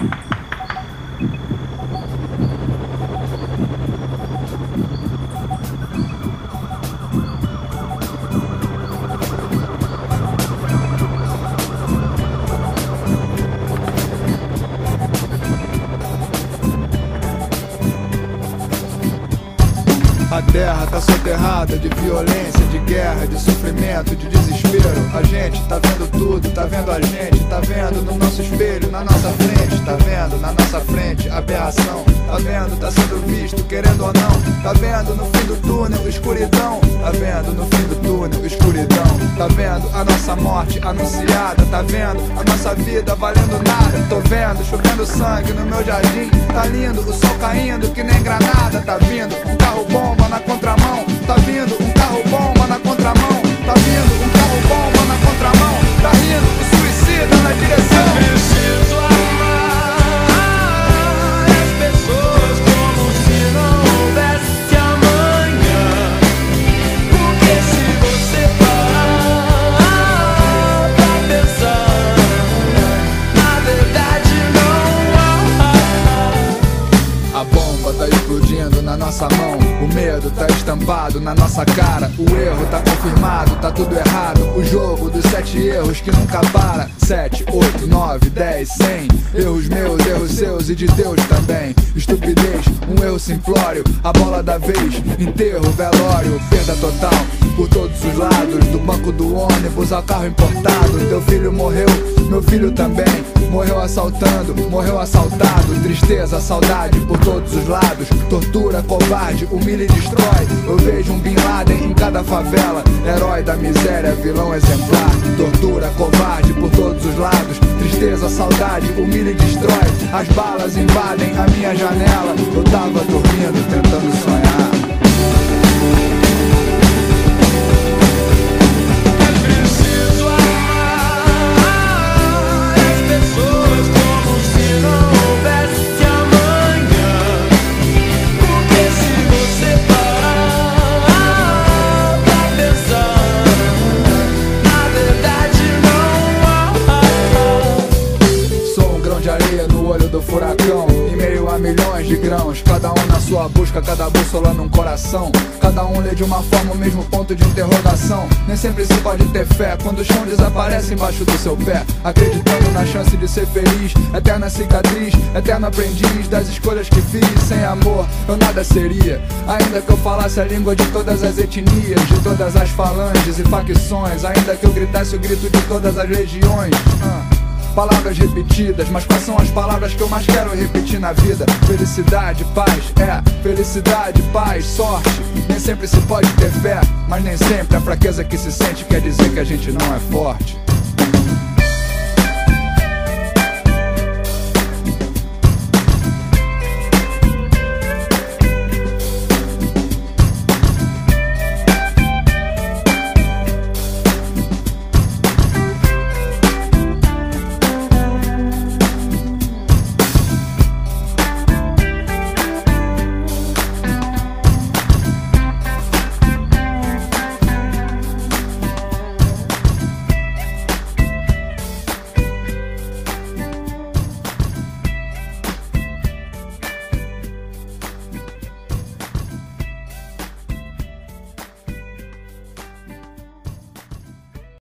A terra tá soterrada de violência, de guerra, de sofrimento, de desespero. A gente tá vendo tudo, tá vendo a gente, tá vendo no nosso espelho, na nossa frente, tá vendo na nossa frente aberração. Tá vendo, tá sendo visto, querendo ou não. Tá vendo no fim do túnel, escuridão. Tá vendo no fim do túnel, escuridão. Tá vendo a nossa morte anunciada. Tá vendo a nossa vida valendo nada. Tô vendo chovendo sangue no meu jardim. Tá lindo, o sol caindo que nem granada. Tá vindo carro bomba na contra tá estampado na nossa cara. O erro tá confirmado, tá tudo errado. O jogo dos sete erros que nunca para. Sete, oito, nove, dez, cem. Erros meus, erros seus e de Deus também. Estupidez, um erro simplório. A bola da vez, enterro, velório. Perda total por todos os lados. Do banco do ônibus ao carro importado. Teu filho morreu, meu filho também. Morreu assaltando, morreu assaltado. Tristeza, saudade por todos os lados. Tortura, covarde, humilha e destrói. Eu vejo um Bin Laden em cada favela. Herói da miséria, vilão exemplar. Tortura, covarde por todos os lados. Tristeza, saudade, humilha e destrói. As balas invadem a minha janela. Eu tava dormindo, tentando sonhar. De grãos Cada um na sua busca, cada bússola num coração. Cada um lê de uma forma o mesmo ponto de interrogação. Nem sempre se pode ter fé Quando o chão desaparece embaixo do seu pé. Acreditando na chance de ser feliz Eterna cicatriz, eterno aprendiz Das escolhas que fiz. Sem amor eu nada seria. Ainda que eu falasse a língua de todas as etnias De todas as falanges e facções Ainda que eu gritasse o grito de todas as regiões Ah. Palavras repetidas, mas quais são as palavras que eu mais quero repetir na vida? Felicidade, paz, é, felicidade, paz, sorte. Nem sempre se pode ter fé, mas nem sempre a fraqueza que se sente quer dizer que a gente não é forte.